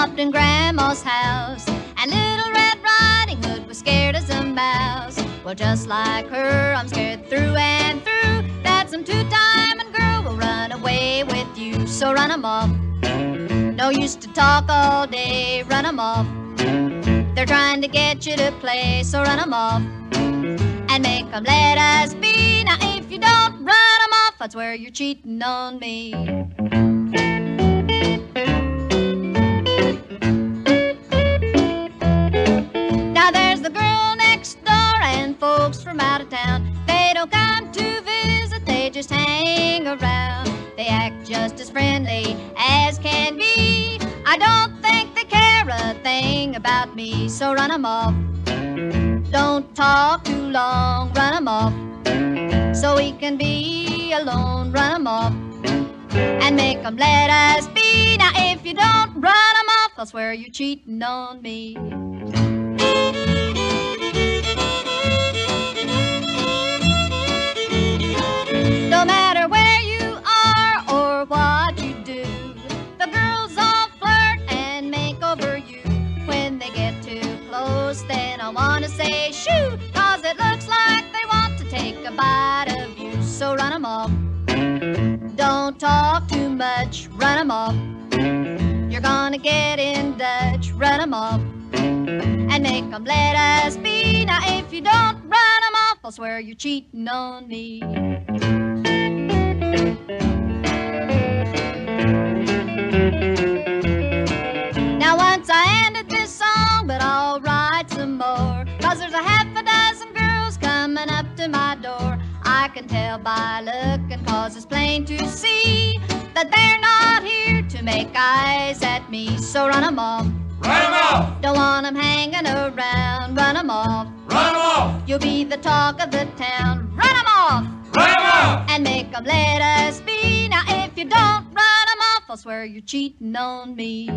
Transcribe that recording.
stopped in Grandma's house, and little Red Riding Hood was scared as a mouse. Well, just like her, I'm scared through and through that some two-diamond girl will run away with you. So run 'em off. No use to talk all day, run 'em off. They're trying to get you to play, so run 'em off. And make 'em let us be. Now, if you don't run 'em off, I swear you're cheating on me. Friendly as can be. I don't think they care a thing about me, so run 'em off. Don't talk too long, run 'em off. So we can be alone, run 'em off. And make 'em let us be. Now if you don't run 'em off, I'll swear you're cheating on me. Say shoo, cause it looks like they want to take a bite of you. So run 'em off. Don't talk too much, run 'em off. You're gonna get in Dutch, run 'em off. And make 'em let us be. Now if you don't run 'em off, I'll swear you're cheating on me. I can tell by looking, cause it's plain to see that they're not here to make eyes at me. So run 'em off. Run 'em off! Don't want 'em hanging around. Run 'em off. Run 'em off! You'll be the talk of the town. Run 'em off Run 'em off! and make 'em let us be. Now if you don't run 'em off, I'll swear you're cheating on me.